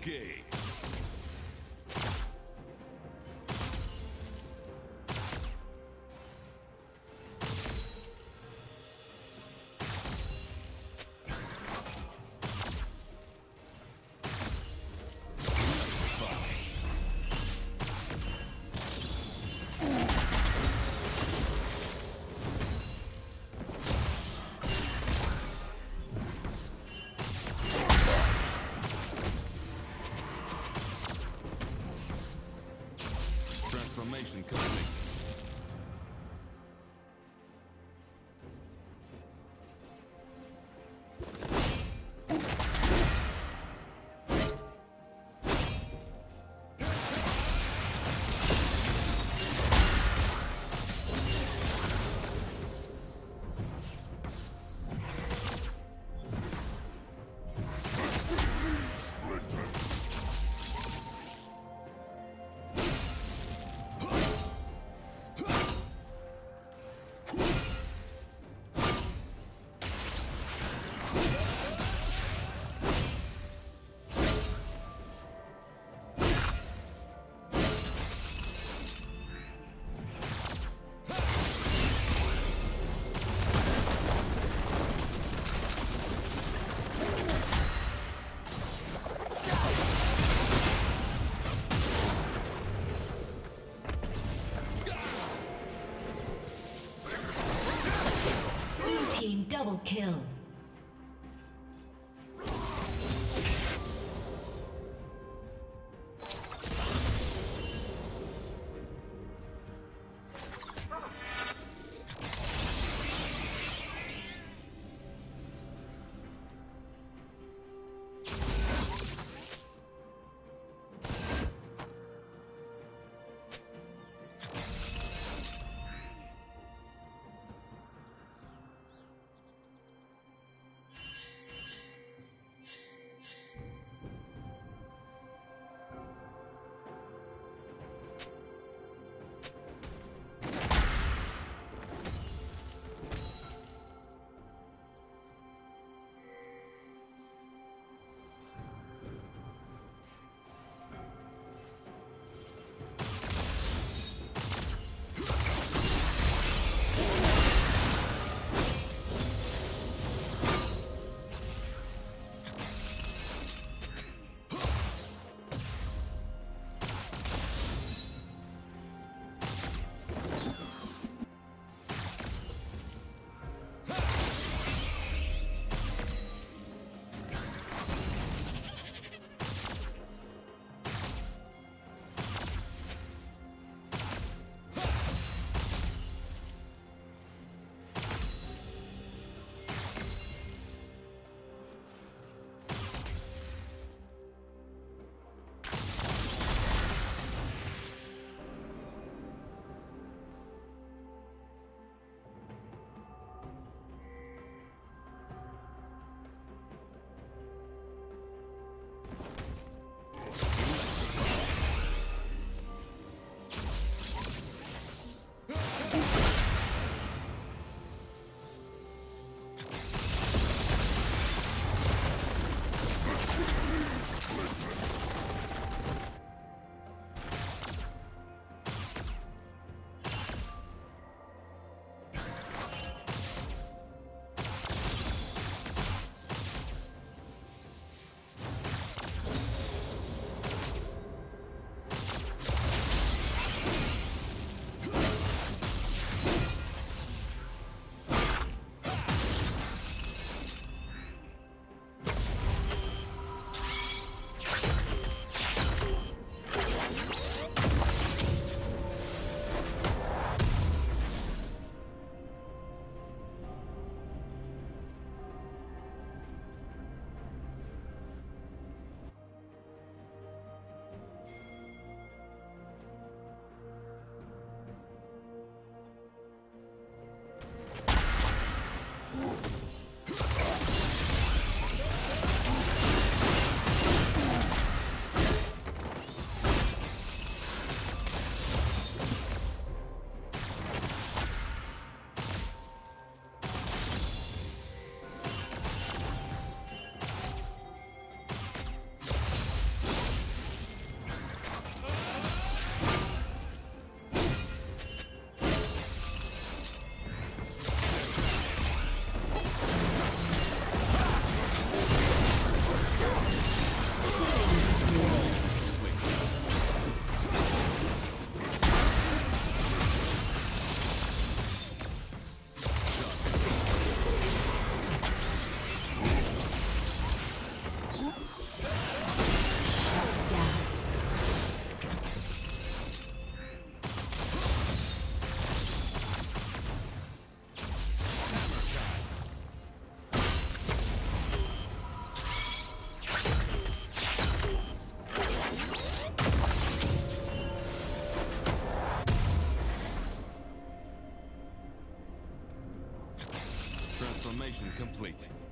game. information coming. Double kill.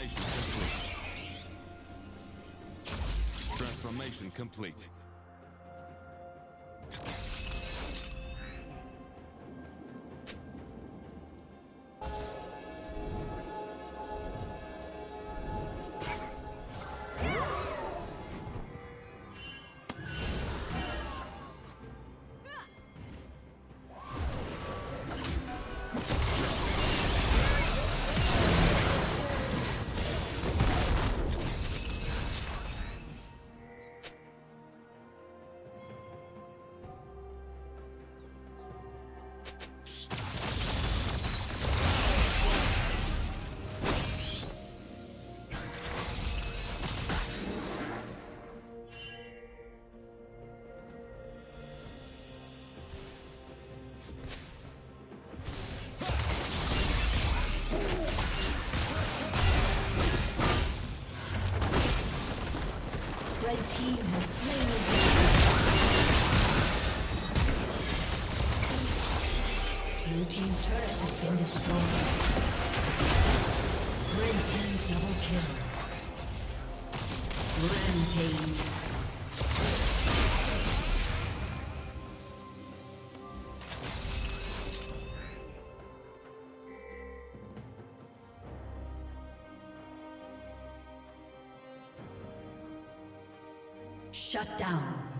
Transformation complete. Transformation complete. Shut down.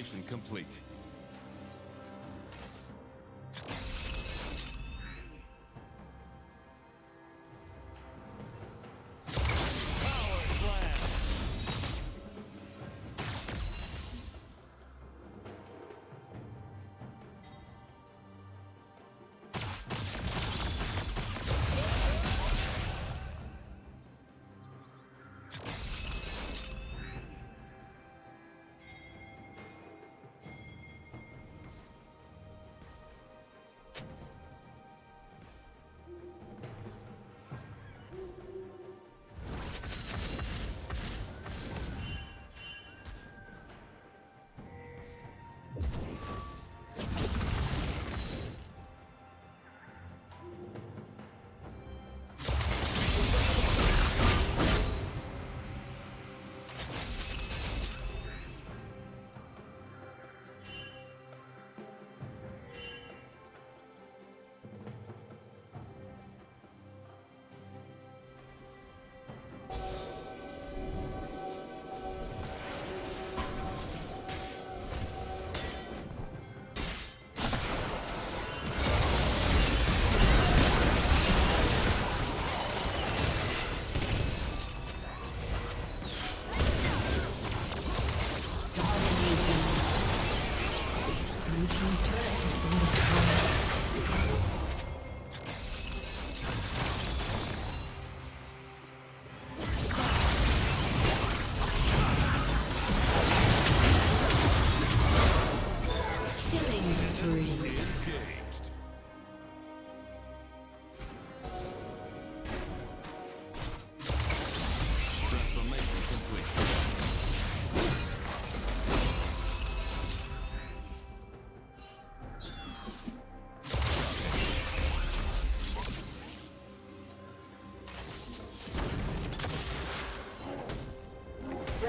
Transformation complete.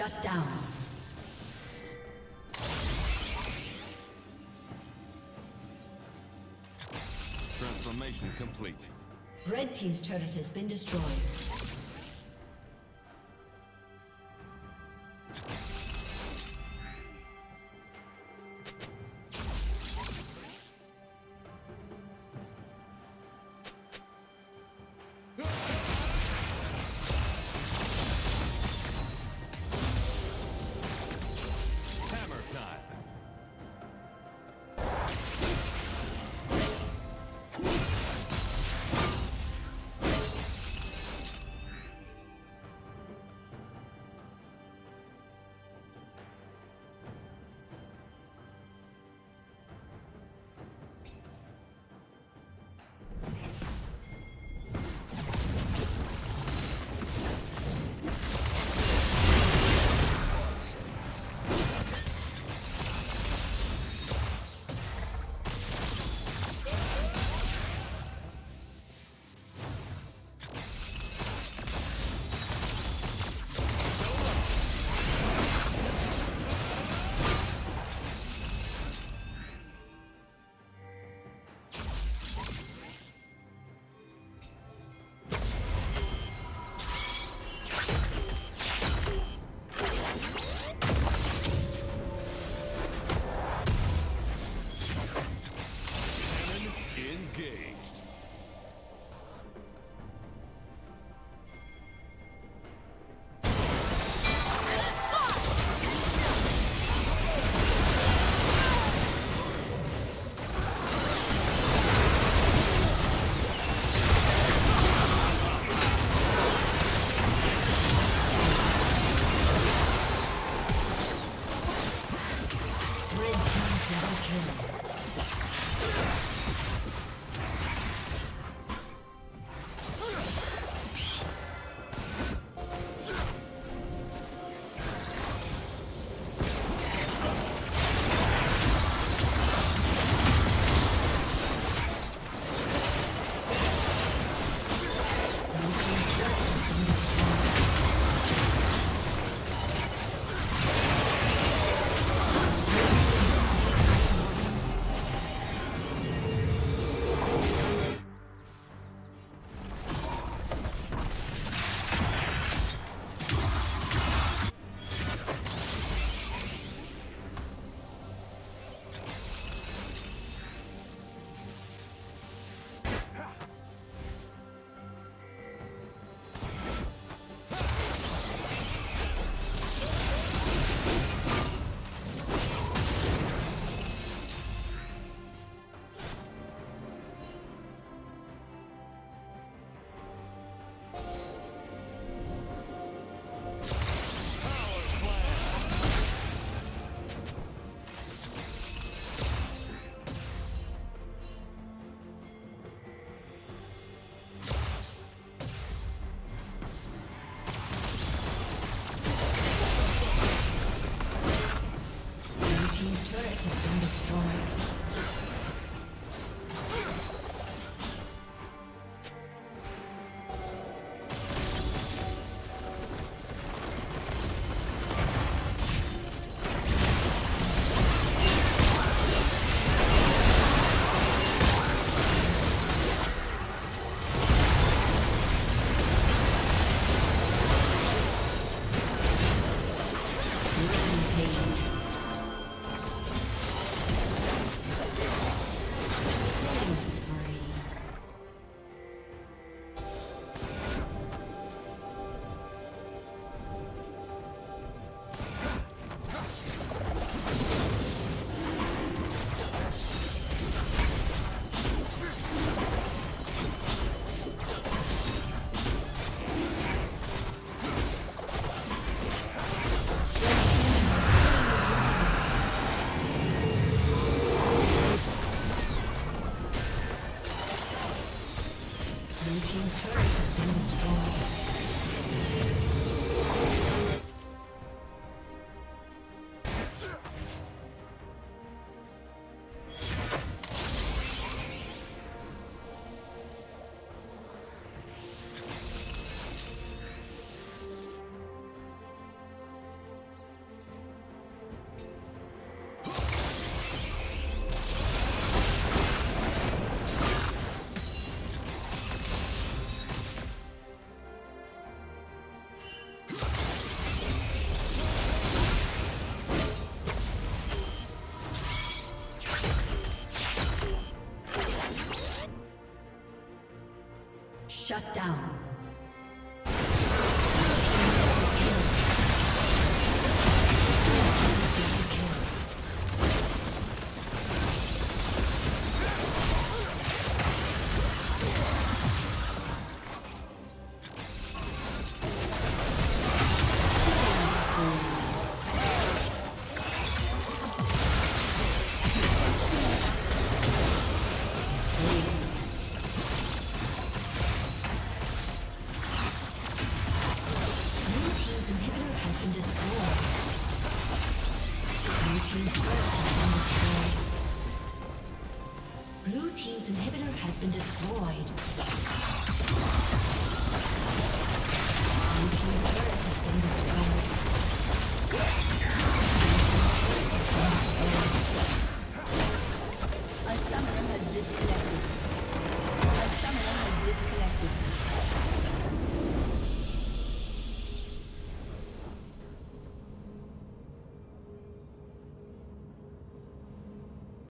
Shut down. Transformation complete. Red Team's turret has been destroyed.